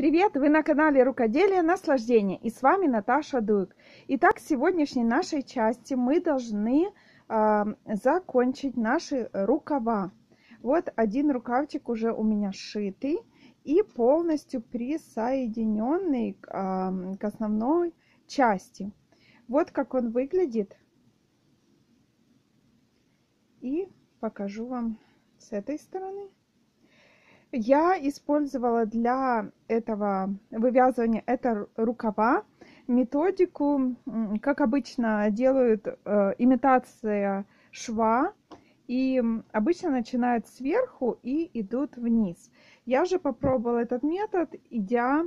Привет! Вы на канале Рукоделие Наслаждение и с вами Наташа Дуйк. Итак, в сегодняшней нашей части мы должны э, закончить наши рукава. Вот один рукавчик уже у меня сшитый и полностью присоединенный к, э, к основной части. Вот как он выглядит. И покажу вам с этой стороны. Я использовала для этого вывязывания это рукава методику, как обычно делают э, имитация шва. И обычно начинают сверху и идут вниз. Я же попробовала этот метод, идя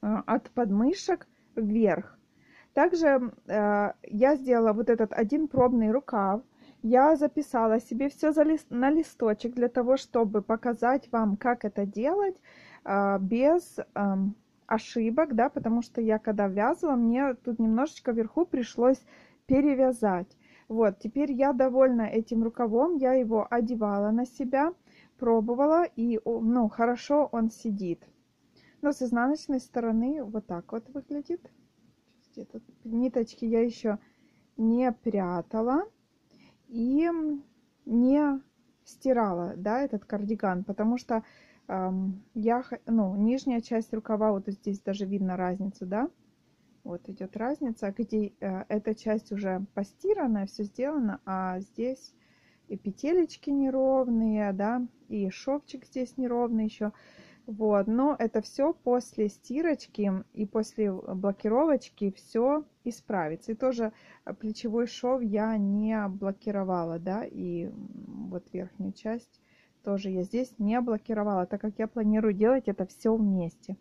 э, от подмышек вверх. Также э, я сделала вот этот один пробный рукав я записала себе все на листочек для того, чтобы показать вам, как это делать а, без ошибок, да, потому что я когда вязала, мне тут немножечко вверху пришлось перевязать. Вот, теперь я довольна этим рукавом, я его одевала на себя, пробовала, и, ну, хорошо он сидит. Но с изнаночной стороны вот так вот выглядит. Ниточки я еще не прятала и не стирала, да, этот кардиган, потому что эм, я, ну, нижняя часть рукава, вот здесь даже видно разницу, да, вот идет разница, где э, эта часть уже постиранная, все сделано, а здесь и петелечки неровные, да, и шовчик здесь неровный еще. Вот, но это все после стирочки и после блокировочки все исправится. И тоже плечевой шов я не блокировала, да, и вот верхнюю часть тоже я здесь не блокировала, так как я планирую делать это все вместе.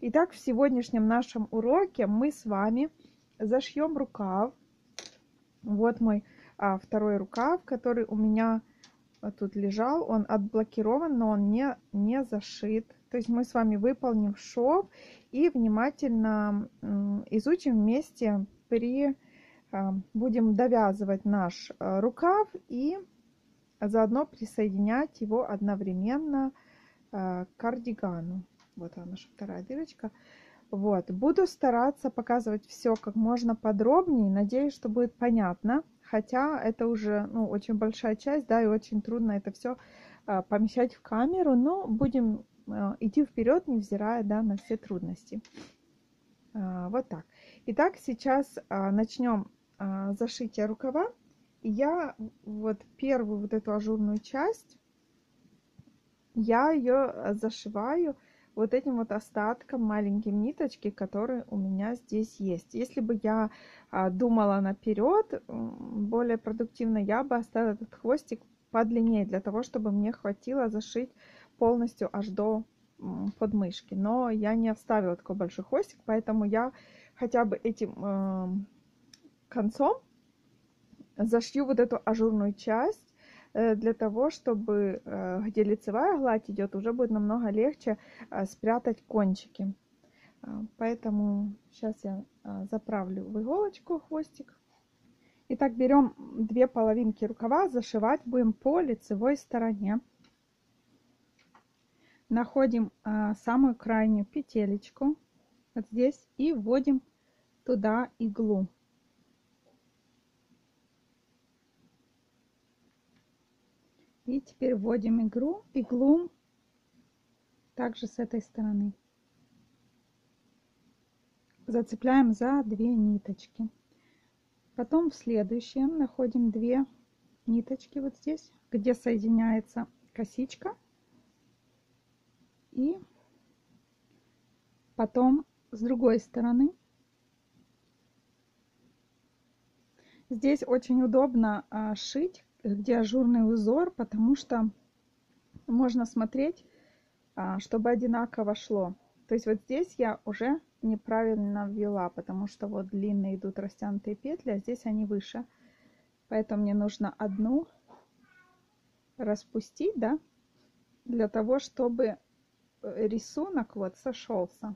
Итак, в сегодняшнем нашем уроке мы с вами зашьем рукав. Вот мой а, второй рукав, который у меня тут лежал. Он отблокирован, но он не, не зашит. То есть мы с вами выполним шов и внимательно изучим вместе при... А, будем довязывать наш а, рукав и заодно присоединять его одновременно а, к кардигану. Вот она наша вторая дырочка. Вот. Буду стараться показывать все как можно подробнее. Надеюсь, что будет понятно. Хотя это уже ну, очень большая часть, да, и очень трудно это все помещать в камеру. Но будем Э, идти вперед, невзирая да, на все трудности. А, вот так. Итак, сейчас а, начнем а, зашитие рукава. Я вот первую вот эту ажурную часть, я ее зашиваю вот этим вот остатком маленьким ниточки, которые у меня здесь есть. Если бы я думала наперед, более продуктивно, я бы оставила этот хвостик подлиннее, для того, чтобы мне хватило зашить полностью аж до подмышки. Но я не оставила такой большой хвостик, поэтому я хотя бы этим э, концом зашью вот эту ажурную часть для того, чтобы э, где лицевая гладь идет, уже будет намного легче э, спрятать кончики. Э, поэтому сейчас я э, заправлю в иголочку хвостик. Итак, берем две половинки рукава, зашивать будем по лицевой стороне находим самую крайнюю петелечку вот здесь и вводим туда иглу. И теперь вводим иглу, иглу также с этой стороны. Зацепляем за две ниточки. Потом в следующем находим две ниточки вот здесь, где соединяется косичка и потом с другой стороны. Здесь очень удобно а, шить, где ажурный узор, потому что можно смотреть, а, чтобы одинаково шло. То есть вот здесь я уже неправильно ввела, потому что вот длинные идут растянутые петли, а здесь они выше. Поэтому мне нужно одну распустить, да, для того, чтобы рисунок вот сошелся.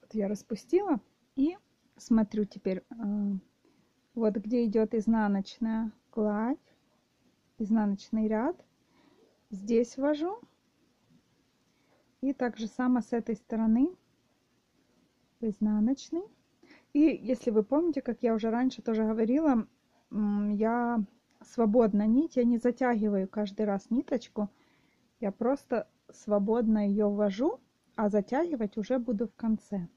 Вот я распустила и смотрю теперь, э, вот где идет изнаночная гладь, изнаночный ряд. Здесь ввожу. И также само с этой стороны изнаночный. И если вы помните, как я уже раньше тоже говорила, я свободно нить, я не затягиваю каждый раз ниточку, я просто свободно ее ввожу, а затягивать уже буду в конце.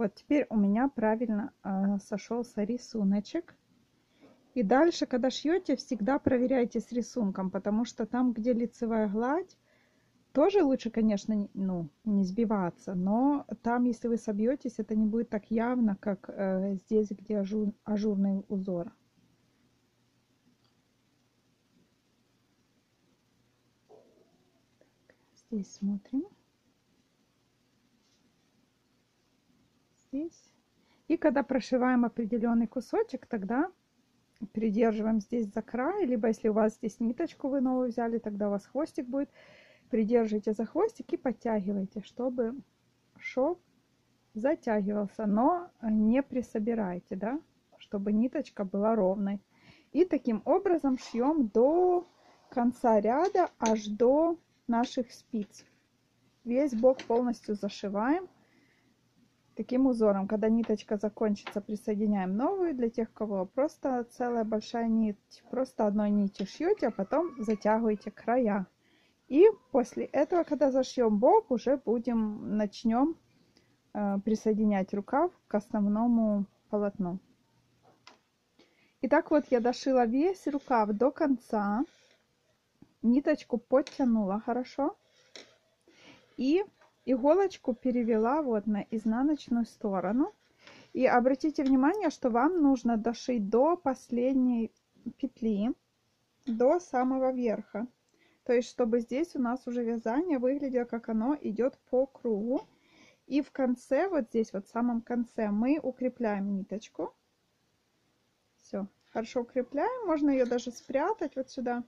Вот теперь у меня правильно э, сошелся рисуночек. И дальше, когда шьете, всегда проверяйте с рисунком, потому что там, где лицевая гладь, тоже лучше, конечно, ну, не сбиваться, но там, если вы собьетесь, это не будет так явно, как э, здесь, где ажур, ажурный узор. Здесь смотрим. Здесь. И когда прошиваем определенный кусочек, тогда придерживаем здесь за край, либо если у вас здесь ниточку вы новую взяли, тогда у вас хвостик будет. Придерживайте за хвостик и подтягивайте, чтобы шов затягивался, но не присобирайте, да, чтобы ниточка была ровной. И таким образом шьем до конца ряда, аж до наших спиц. Весь бок полностью зашиваем таким узором. Когда ниточка закончится, присоединяем новую. Для тех, кого просто целая большая нить, просто одной нитью шьете, а потом затягиваете края. И после этого, когда зашьем бок, уже будем, начнем э, присоединять рукав к основному полотну. Итак, вот я дошила весь рукав до конца ниточку подтянула хорошо. И иголочку перевела вот на изнаночную сторону. И обратите внимание, что вам нужно дошить до последней петли, до самого верха. То есть, чтобы здесь у нас уже вязание выглядело, как оно идет по кругу. И в конце, вот здесь, вот в самом конце, мы укрепляем ниточку. Все, хорошо укрепляем. Можно ее даже спрятать вот сюда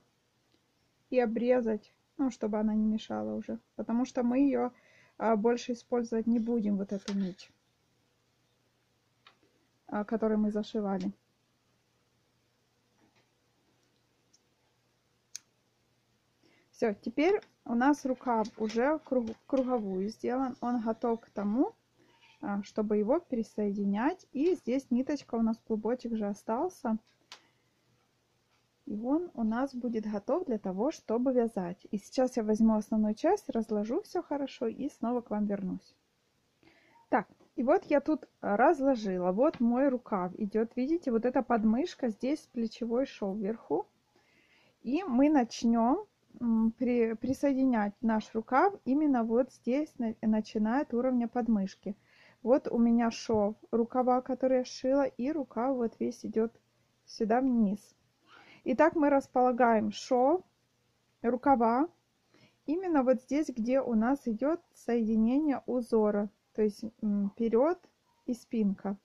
и обрезать, ну, чтобы она не мешала уже. Потому что мы ее больше использовать не будем, вот эту нить, а, которую мы зашивали. Все, теперь у нас рукав уже круг, круговую сделан. Он готов к тому, а, чтобы его пересоединять. И здесь ниточка у нас клубочек же остался. И он у нас будет готов для того, чтобы вязать. И сейчас я возьму основную часть, разложу все хорошо и снова к вам вернусь. Так, и вот я тут разложила. Вот мой рукав идет. Видите, вот эта подмышка, здесь плечевой шов вверху. И мы начнем при, присоединять наш рукав именно вот здесь, начиная от уровня подмышки. Вот у меня шов рукава, который я шила, и рукав вот весь идет сюда вниз. Итак, мы располагаем шов, рукава, именно вот здесь, где у нас идет соединение узора, то есть вперед и спинка.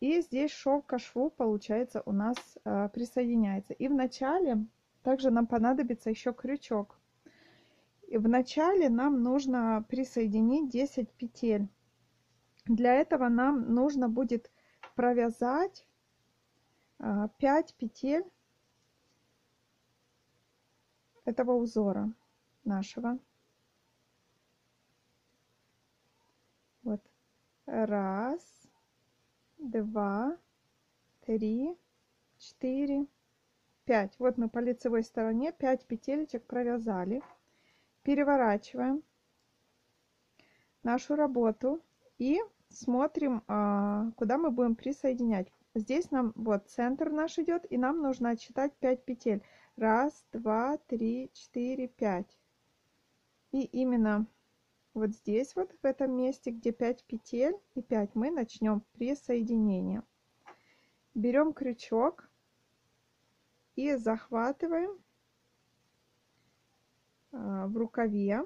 И здесь шов к шву, получается, у нас э, присоединяется. И в начале также нам понадобится еще крючок. И в начале нам нужно присоединить 10 петель. Для этого нам нужно будет провязать 5 а, петель этого узора нашего. Вот. Раз, два, три, четыре, пять. Вот мы по лицевой стороне 5 петелечек провязали. Переворачиваем нашу работу и смотрим, а, куда мы будем присоединять здесь нам вот центр наш идет, и нам нужно отсчитать 5 петель. Раз, два, три, четыре, пять. И именно вот здесь вот, в этом месте, где 5 петель и 5, мы начнем присоединение. Берем крючок и захватываем а, в рукаве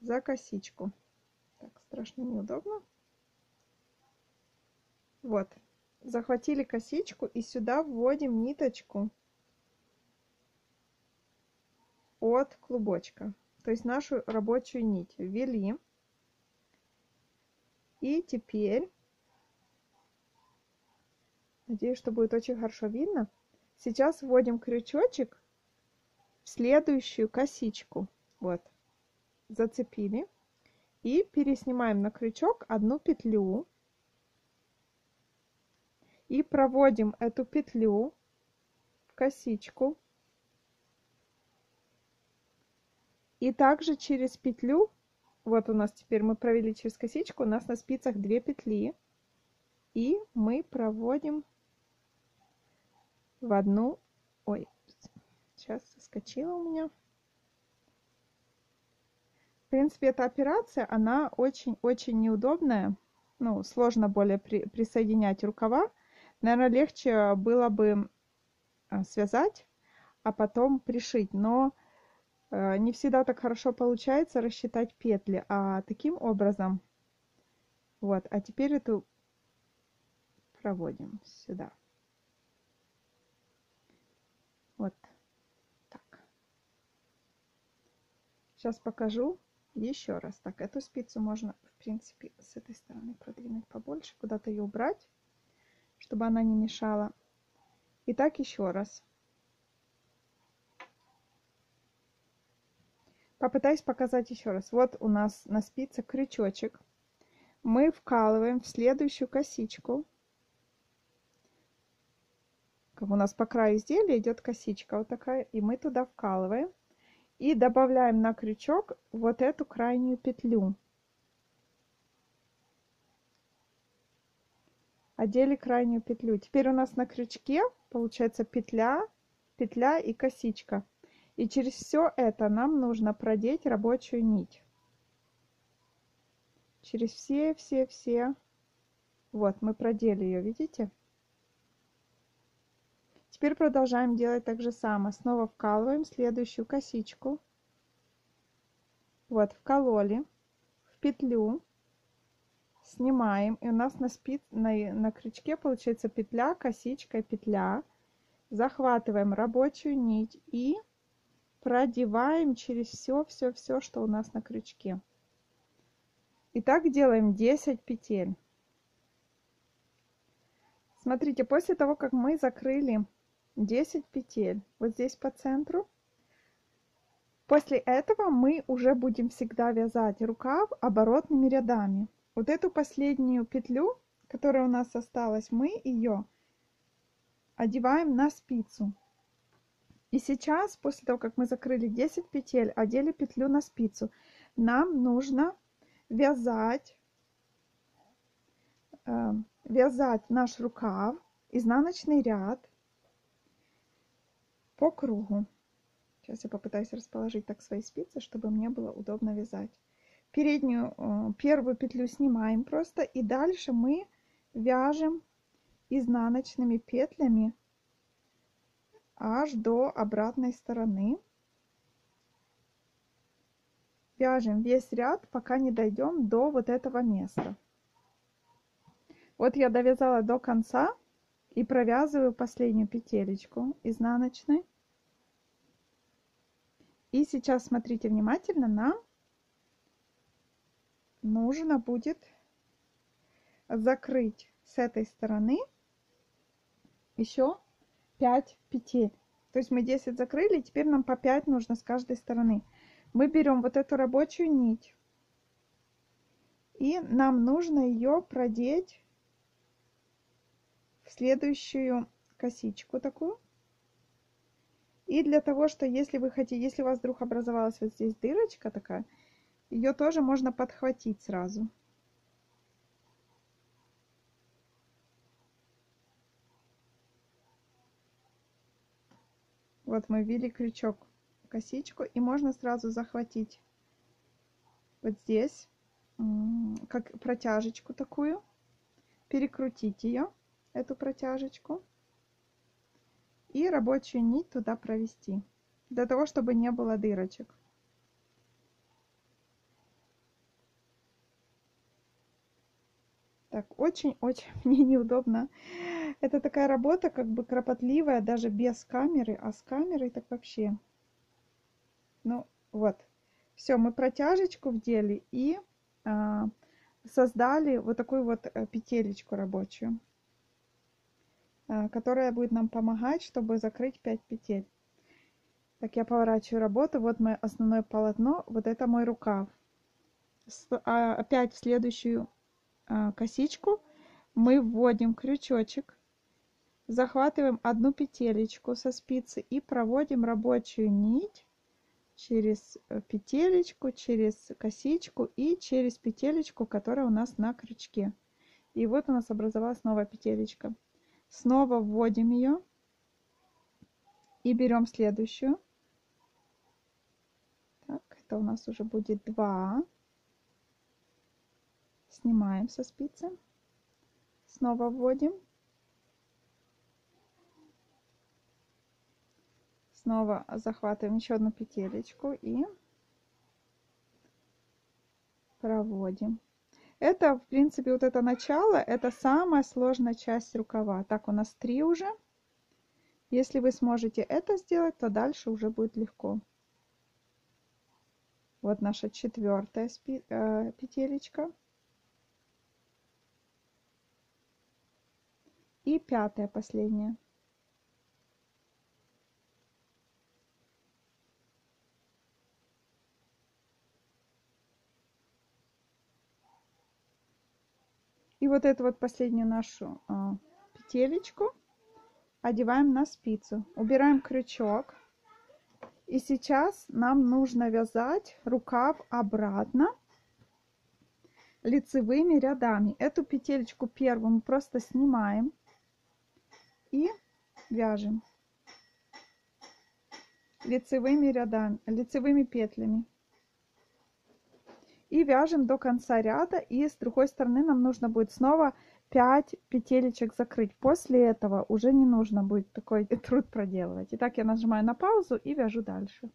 за косичку. Так, страшно неудобно. Вот. Захватили косичку и сюда вводим ниточку от клубочка. То есть нашу рабочую нить ввели. И теперь Надеюсь, что будет очень хорошо видно. Сейчас вводим крючочек в следующую косичку. Вот. Зацепили. И переснимаем на крючок одну петлю. И проводим эту петлю в косичку. И также через петлю, вот у нас теперь мы провели через косичку, у нас на спицах 2 петли. И мы проводим в одну, ой, сейчас соскочила у меня. В принципе, эта операция, она очень-очень неудобная. Ну, сложно более при, присоединять рукава. Наверное, легче было бы а, связать, а потом пришить. Но э, не всегда так хорошо получается рассчитать петли. А таким образом, вот, а теперь эту проводим сюда. Вот так. Сейчас покажу еще раз. Так, эту спицу можно, в принципе, с этой стороны продвинуть побольше, куда-то ее убрать, чтобы она не мешала. Итак, еще раз. Попытаюсь показать еще раз. Вот у нас на спице крючочек. Мы вкалываем в следующую косичку у нас по краю изделия идет косичка вот такая, и мы туда вкалываем и добавляем на крючок вот эту крайнюю петлю. Одели крайнюю петлю. Теперь у нас на крючке получается петля, петля и косичка. И через все это нам нужно продеть рабочую нить. Через все-все-все. Вот, мы продели ее, видите? Теперь продолжаем делать так же самое. Снова вкалываем следующую косичку. Вот, вкололи в петлю, снимаем. И у нас на, спиц, на, на крючке получается петля, косичка, петля. Захватываем рабочую нить и продеваем через все-все-все, что у нас на крючке. И так делаем 10 петель. Смотрите, после того, как мы закрыли 10 петель вот здесь по центру. После этого мы уже будем всегда вязать рукав оборотными рядами. Вот эту последнюю петлю, которая у нас осталась, мы ее одеваем на спицу. И сейчас, после того, как мы закрыли 10 петель, одели петлю на спицу, нам нужно вязать, э, вязать наш рукав, изнаночный ряд по кругу. Сейчас я попытаюсь расположить так свои спицы, чтобы мне было удобно вязать. Переднюю, э, первую петлю снимаем просто и дальше мы вяжем изнаночными петлями аж до обратной стороны. Вяжем весь ряд, пока не дойдем до вот этого места. Вот я довязала до конца и провязываю последнюю петелечку изнаночной. И сейчас смотрите внимательно, нам нужно будет закрыть с этой стороны еще 5 петель. То есть мы 10 закрыли, теперь нам по 5 нужно с каждой стороны. Мы берем вот эту рабочую нить. И нам нужно ее продеть в следующую косичку такую. И для того, что если вы хотите, если у вас вдруг образовалась вот здесь дырочка такая, ее тоже можно подхватить сразу. Вот мы ввели крючок косичку, и можно сразу захватить вот здесь, как протяжечку такую, перекрутить ее, эту протяжечку и рабочую нить туда провести, для того, чтобы не было дырочек. Так, очень-очень мне неудобно. Это такая работа, как бы кропотливая, даже без камеры, а с камерой так вообще. Ну, вот. Все, мы протяжечку вдели и а, создали вот такую вот э, петелечку рабочую. э, которая будет нам помогать, чтобы закрыть 5 петель. Так, я поворачиваю работу. Вот мое основное полотно. Вот это мой рукав. А, опять в следующую а, косичку мы вводим крючочек, захватываем одну петелечку со спицы и проводим рабочую нить через э, петелечку, через косичку и через петелечку, которая у нас на крючке. И вот у нас образовалась новая петелечка. Снова вводим ее и берем следующую. Так, это у нас уже будет 2. Снимаем со спицы. Снова вводим. Снова захватываем еще одну петелечку и проводим. Это, в принципе, вот это начало, это самая сложная часть рукава. Так, у нас три уже. Если вы сможете это сделать, то дальше уже будет легко. Вот наша четвертая э, петелечка. И пятая, последняя. И вот эту вот последнюю нашу а, петелечку одеваем на спицу. Убираем крючок. И сейчас нам нужно вязать рукав обратно лицевыми рядами. Эту петелечку первую мы просто снимаем и вяжем лицевыми рядами, лицевыми петлями. И вяжем до конца ряда и с другой стороны нам нужно будет снова 5 петелечек закрыть. После этого уже не нужно будет такой труд проделывать. Итак я нажимаю на паузу и вяжу дальше.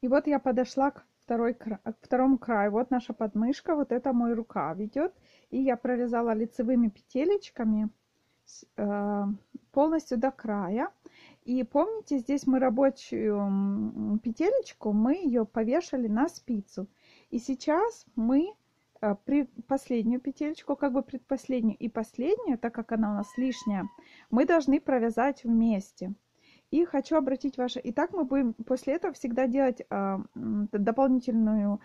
И вот я подошла к второй к второму краю. Вот наша подмышка вот это мой рукав идет. И я провязала лицевыми петелечками полностью до края и помните здесь мы рабочую петелечку мы ее повешали на спицу и сейчас мы э, при последнюю петелечку, как бы предпоследнюю и последнюю, так как она у нас лишняя, мы должны провязать вместе. И хочу обратить ваше... Итак, мы будем после этого всегда делать э, дополнительную э,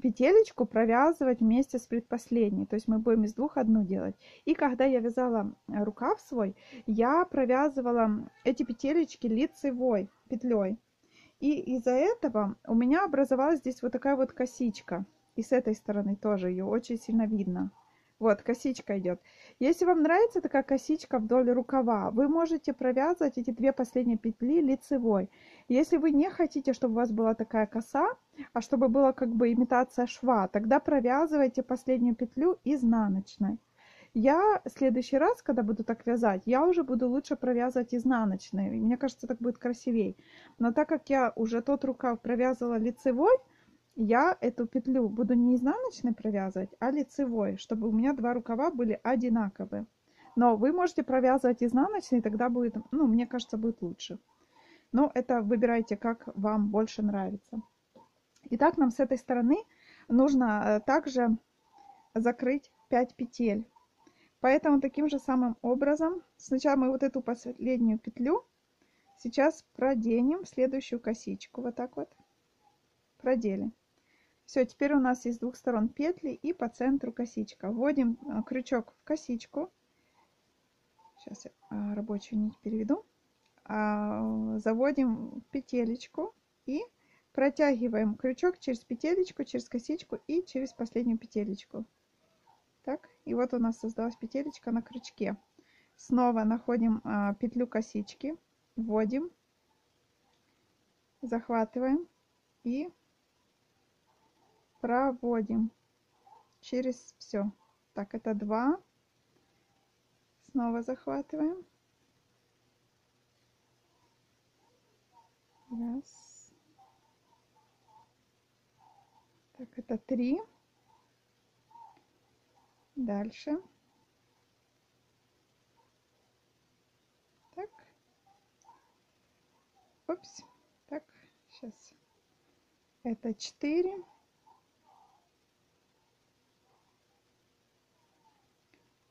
петелечку, провязывать вместе с предпоследней. То есть мы будем из двух одну делать. И когда я вязала рукав свой, я провязывала эти петелечки лицевой петлей. И из-за этого у меня образовалась здесь вот такая вот косичка. И с этой стороны тоже ее очень сильно видно. Вот, косичка идет. Если вам нравится такая косичка вдоль рукава, вы можете провязывать эти две последние петли лицевой. Если вы не хотите, чтобы у вас была такая коса, а чтобы была как бы имитация шва, тогда провязывайте последнюю петлю изнаночной. Я в следующий раз, когда буду так вязать, я уже буду лучше провязывать изнаночные. Мне кажется, так будет красивей. Но так как я уже тот рукав провязывала лицевой, я эту петлю буду не изнаночной провязывать, а лицевой, чтобы у меня два рукава были одинаковые. Но вы можете провязывать изнаночный, тогда будет, ну, мне кажется, будет лучше. Но это выбирайте, как вам больше нравится. Итак, нам с этой стороны нужно э, также закрыть 5 петель. Поэтому таким же самым образом, сначала мы вот эту последнюю петлю сейчас проденем в следующую косичку. Вот так вот продели. Все, теперь у нас есть с двух сторон петли и по центру косичка. Вводим а, крючок в косичку. Сейчас я а, рабочую нить переведу. А, заводим петелечку и протягиваем крючок через петелечку, через косичку и через последнюю петелечку. Так, и вот у нас создалась петелечка на крючке. Снова находим а, петлю косички, вводим, захватываем и проводим через все. Так, это два. Снова захватываем. Раз. Так, это три. Дальше. Так. Опс. Так, сейчас. Это 4.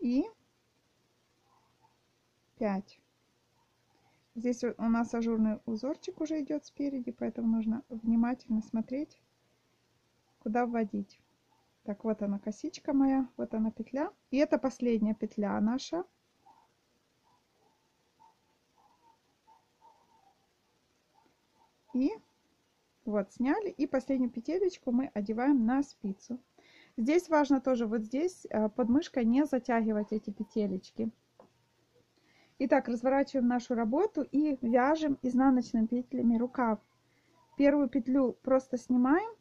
И 5. Здесь у нас ажурный узорчик уже идет спереди, поэтому нужно внимательно смотреть, куда вводить. Так, вот она косичка моя, вот она петля. И это последняя петля наша. И вот сняли. И последнюю петелечку мы одеваем на спицу. Здесь важно тоже вот здесь э, под не затягивать эти петелечки. Итак, разворачиваем нашу работу и вяжем изнаночными петлями рукав. Первую петлю просто снимаем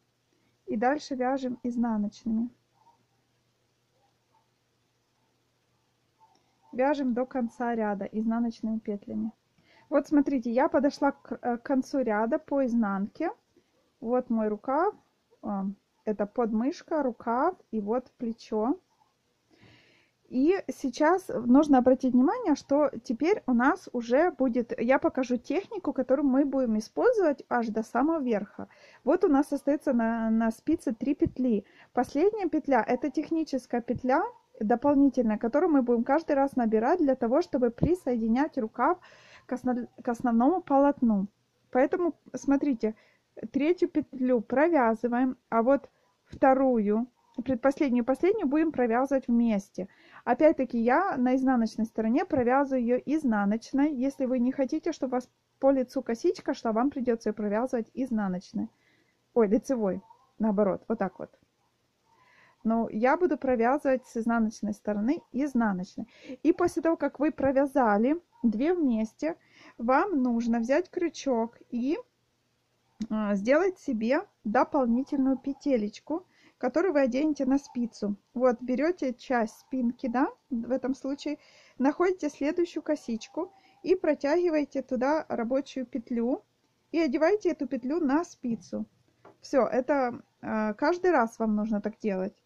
и дальше вяжем изнаночными. Вяжем до конца ряда изнаночными петлями. Вот смотрите, я подошла к э, концу ряда по изнанке. Вот мой рукав, а, это подмышка, рукав и вот плечо. И сейчас нужно обратить внимание, что теперь у нас уже будет, я покажу технику, которую мы будем использовать аж до самого верха. Вот у нас остается на, на спице 3 петли. Последняя петля это техническая петля дополнительная, которую мы будем каждый раз набирать для того, чтобы присоединять рукав к, основ, к основному полотну. Поэтому смотрите, третью петлю провязываем, а вот вторую предпоследнюю последнюю будем провязывать вместе. Опять-таки я на изнаночной стороне провязываю ее изнаночной. Если вы не хотите, чтобы у вас по лицу косичка шла, вам придется ее провязывать изнаночной. Ой, лицевой, наоборот, вот так вот. Но я буду провязывать с изнаночной стороны изнаночной. И после того, как вы провязали две вместе, вам нужно взять крючок и сделать себе дополнительную петелечку который вы оденете на спицу. Вот, берете часть спинки, да, в этом случае, находите следующую косичку и протягиваете туда рабочую петлю и одеваете эту петлю на спицу. Все, это э, каждый раз вам нужно так делать.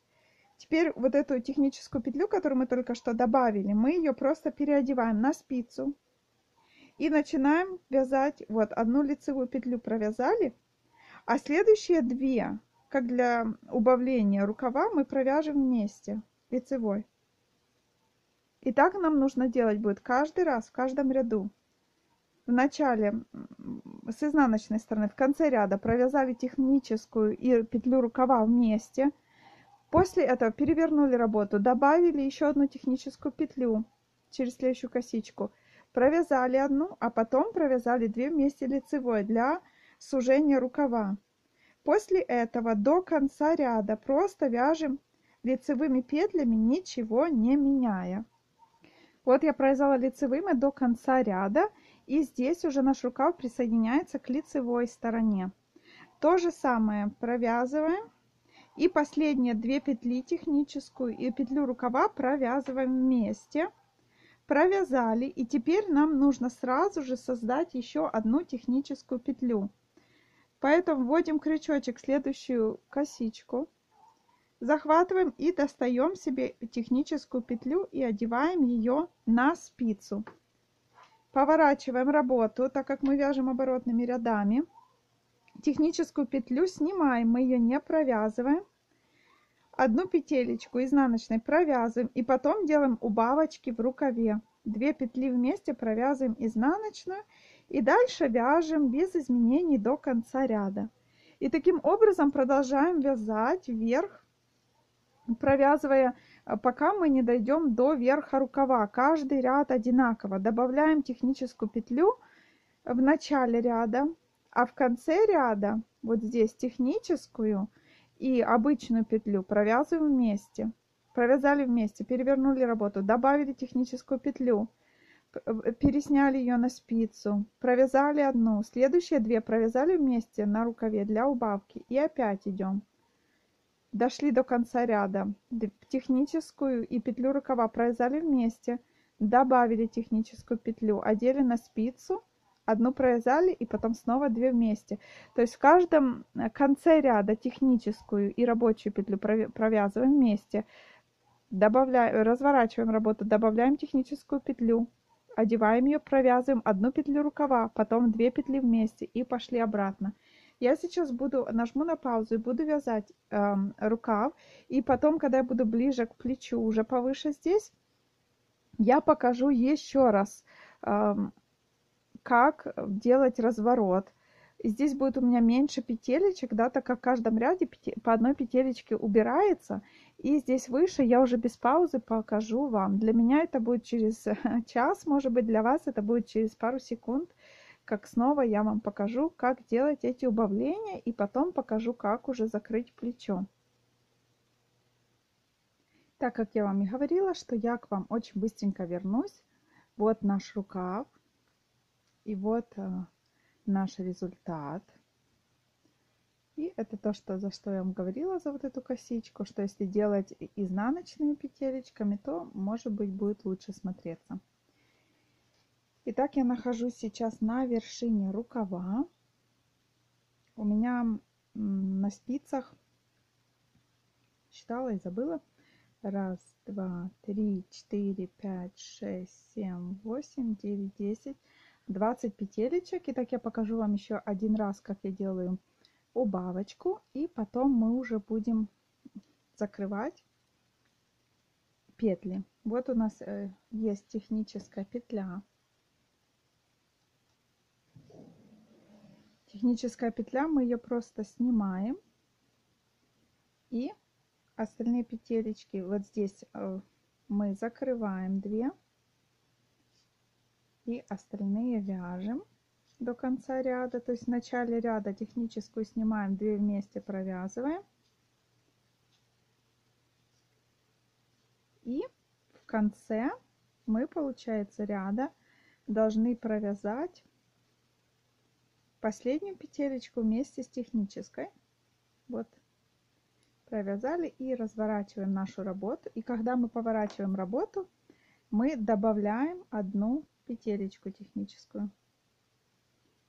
Теперь вот эту техническую петлю, которую мы только что добавили, мы ее просто переодеваем на спицу. И начинаем вязать, вот одну лицевую петлю провязали, а следующие две как для убавления рукава, мы провяжем вместе лицевой. И так нам нужно делать будет каждый раз, в каждом ряду. В начале с изнаночной стороны, в конце ряда провязали техническую и петлю рукава вместе. После этого перевернули работу, добавили еще одну техническую петлю через следующую косичку. Провязали одну, а потом провязали две вместе лицевой для сужения рукава. После этого до конца ряда просто вяжем лицевыми петлями, ничего не меняя. Вот я провязала лицевыми до конца ряда, и здесь уже наш рукав присоединяется к лицевой стороне. То же самое провязываем. И последние две петли техническую и петлю рукава провязываем вместе. Провязали. И теперь нам нужно сразу же создать еще одну техническую петлю. Поэтому вводим крючочек в следующую косичку, захватываем и достаем себе техническую петлю и одеваем ее на спицу. Поворачиваем работу, так как мы вяжем оборотными рядами. Техническую петлю снимаем, мы ее не провязываем. Одну петелечку изнаночной провязываем и потом делаем убавочки в рукаве. Две петли вместе провязываем изнаночную и дальше вяжем без изменений до конца ряда. И таким образом продолжаем вязать вверх, провязывая, э, пока мы не дойдем до верха рукава. Каждый ряд одинаково. Добавляем техническую петлю в начале ряда, а в конце ряда, вот здесь техническую и обычную петлю провязываем вместе. Провязали вместе, перевернули работу, добавили техническую петлю Э, пересняли ее на спицу, провязали одну, следующие две провязали вместе на рукаве для убавки и опять идем. Дошли до конца ряда, техническую и петлю рукава провязали вместе, добавили техническую петлю, одели на спицу, одну провязали и потом снова две вместе. То есть в каждом э, конце ряда техническую и рабочую петлю провязываем вместе, добавляем, разворачиваем работу, добавляем техническую петлю, одеваем ее, провязываем одну петлю рукава, потом две петли вместе и пошли обратно. Я сейчас буду, нажму на паузу и буду вязать э, рукав. И потом, когда я буду ближе к плечу, уже повыше здесь, я покажу еще раз как делать разворот. И здесь будет у меня меньше петелечек, да, так как в каждом ряде по одной петелечке убирается. И здесь выше я уже без паузы покажу вам. Для меня это будет через час, может быть, для вас это будет через пару секунд как снова я вам покажу, как делать эти убавления и потом покажу, как уже закрыть плечо. Так как я вам и говорила, что я к вам очень быстренько вернусь. Вот наш рукав. И вот э, наш результат. И это то, что, за что я вам говорила, за вот эту косичку, что если делать изнаночными петелечками, то, может быть, будет лучше смотреться. Итак, я нахожусь сейчас на вершине рукава. У меня на спицах, считала и забыла, раз, два, три, четыре, пять, шесть, семь, восемь, девять, десять, двадцать петелечек. Итак, я покажу вам еще один раз, как я делаю убавочку. И потом мы уже будем закрывать петли. Вот у нас э, есть техническая петля. техническая петля, мы ее просто снимаем. И остальные петелечки вот здесь э, мы закрываем 2. И остальные вяжем до конца ряда. То есть в начале ряда техническую снимаем, 2 вместе провязываем. И в конце мы, получается, ряда должны провязать последнюю петелечку вместе с технической. Вот провязали и разворачиваем нашу работу. И когда мы поворачиваем работу, мы добавляем одну петелечку техническую.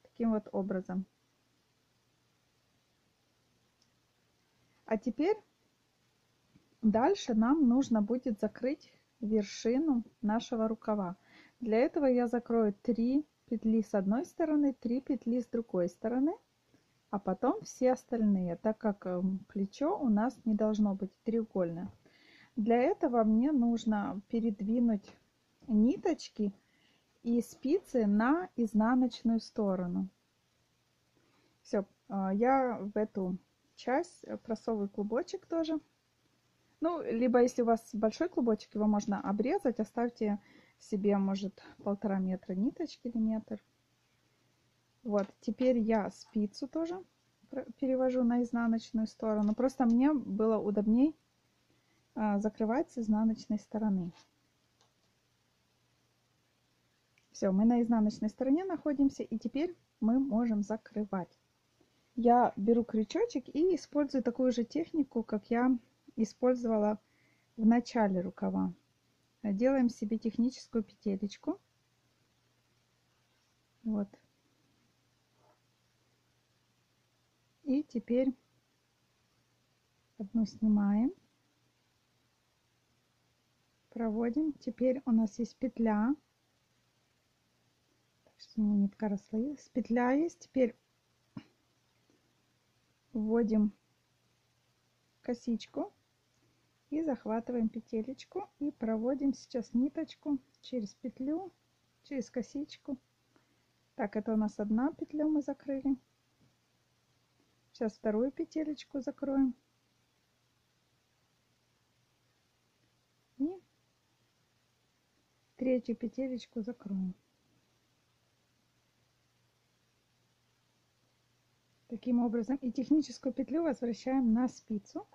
Таким вот образом. А теперь дальше нам нужно будет закрыть вершину нашего рукава. Для этого я закрою 3 петли с одной стороны, 3 петли с другой стороны, а потом все остальные, так как эм, плечо у нас не должно быть треугольное. Для этого мне нужно передвинуть ниточки и спицы на изнаночную сторону. Все, а, я в эту часть просовываю клубочек тоже. Ну, либо если у вас большой клубочек, его можно обрезать, оставьте себе, может, полтора метра ниточки или метр. Вот, теперь я спицу тоже перевожу на изнаночную сторону. Просто мне было удобней а, закрывать с изнаночной стороны. Все, мы на изнаночной стороне находимся, и теперь мы можем закрывать. Я беру крючочек и использую такую же технику, как я использовала в начале рукава делаем себе техническую петелечку. Вот. И теперь одну снимаем. Проводим. Теперь у нас есть петля. Что нитка расслоилась. Петля есть. Теперь вводим косичку и захватываем петелечку и проводим сейчас ниточку через петлю, через косичку. Так, это у нас одна петля мы закрыли. Сейчас вторую петелечку закроем. И третью петелечку закроем. Таким образом и техническую петлю возвращаем на спицу.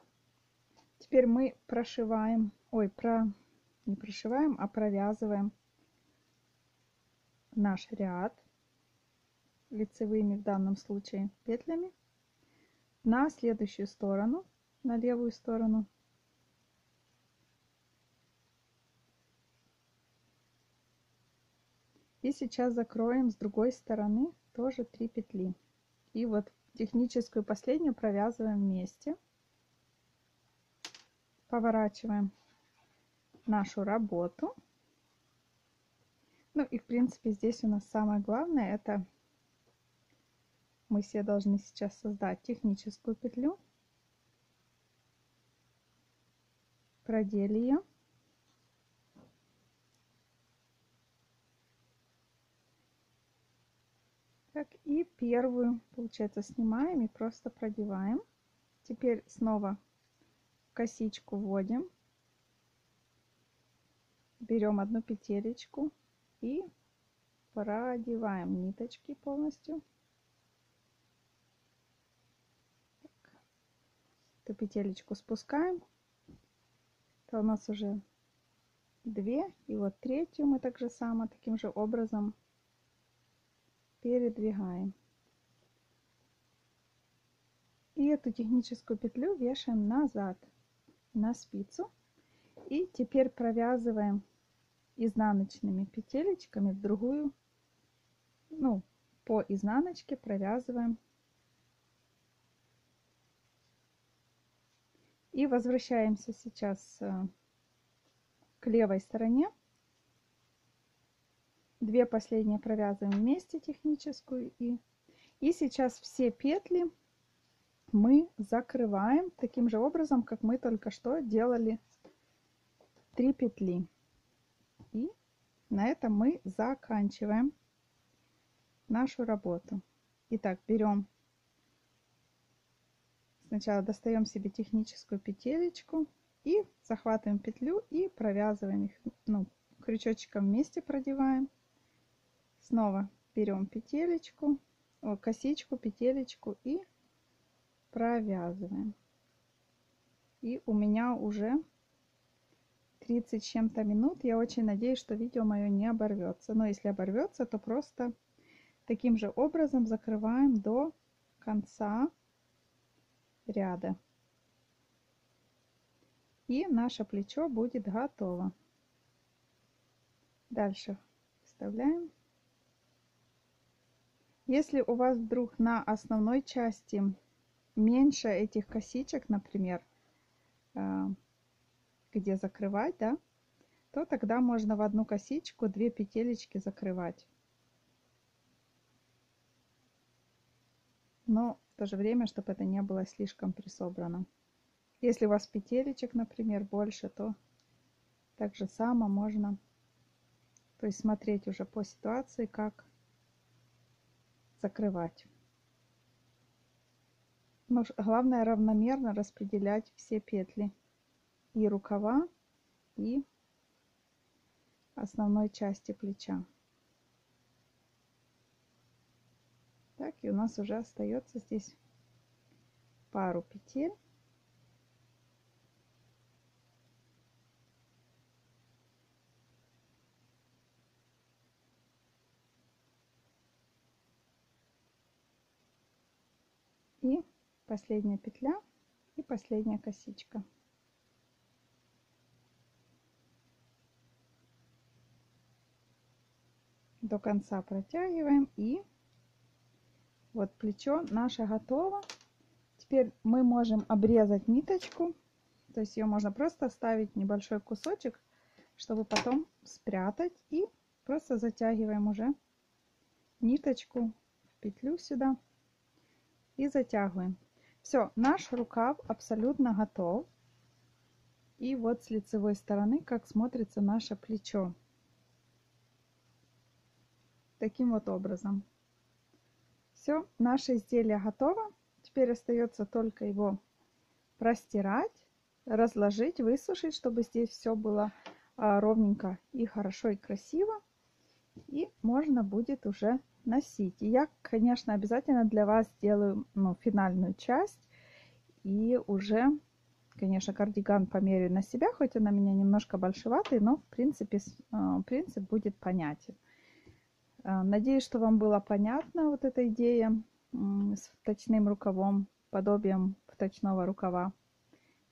Теперь мы прошиваем, ой, про, не прошиваем, а провязываем наш ряд лицевыми в данном случае петлями на следующую сторону, на левую сторону. И сейчас закроем с другой стороны тоже 3 петли. И вот техническую последнюю провязываем вместе поворачиваем нашу работу. Ну и в принципе здесь у нас самое главное это мы все должны сейчас создать техническую петлю. Продели ее. Так, и первую, получается, снимаем и просто продеваем. Теперь снова косичку вводим. Берем одну петелечку и продеваем ниточки полностью. Так. Эту петелечку спускаем. Это у нас уже две. И вот третью мы так же само, таким же образом передвигаем. И эту техническую петлю вешаем назад на спицу. И теперь провязываем изнаночными петелечками в другую, ну, по изнаночке провязываем. И возвращаемся сейчас э, к левой стороне. Две последние провязываем вместе техническую и и сейчас все петли мы закрываем таким же образом, как мы только что делали 3 петли. И на этом мы заканчиваем нашу работу. Итак, берем, сначала достаем себе техническую петелечку и захватываем петлю и провязываем их, ну, крючочком вместе продеваем. Снова берем петелечку, о, косичку, петелечку и провязываем. И у меня уже 30 чем-то минут. Я очень надеюсь, что видео мое не оборвется. Но если оборвется, то просто таким же образом закрываем до конца ряда. И наше плечо будет готово. Дальше вставляем. Если у вас вдруг на основной части меньше этих косичек, например, э, где закрывать, да, то тогда можно в одну косичку две петелечки закрывать. Но в то же время, чтобы это не было слишком присобрано. Если у вас петелечек, например, больше, то так же само можно то есть смотреть уже по ситуации, как закрывать. Но главное равномерно распределять все петли и рукава, и основной части плеча. Так, и у нас уже остается здесь пару петель. И последняя петля и последняя косичка. До конца протягиваем и вот плечо наше готово. Теперь мы можем обрезать ниточку. То есть ее можно просто оставить небольшой кусочек, чтобы потом спрятать. И просто затягиваем уже ниточку в петлю сюда и затягиваем. Все, наш рукав абсолютно готов. И вот с лицевой стороны, как смотрится наше плечо. Таким вот образом. Все, наше изделие готово. Теперь остается только его простирать, разложить, высушить, чтобы здесь все было а, ровненько и хорошо и красиво. И можно будет уже носить. И я, конечно, обязательно для вас сделаю ну, финальную часть. И уже, конечно, кардиган померяю на себя, хоть он на меня немножко большеватый, но в принципе а, принцип будет понятен. А, надеюсь, что вам было понятна вот эта идея с точным рукавом, подобием вточного рукава.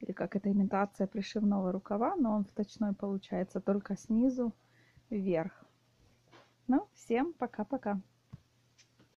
Или как это имитация пришивного рукава, но он вточной получается только снизу вверх. Ну, всем пока-пока.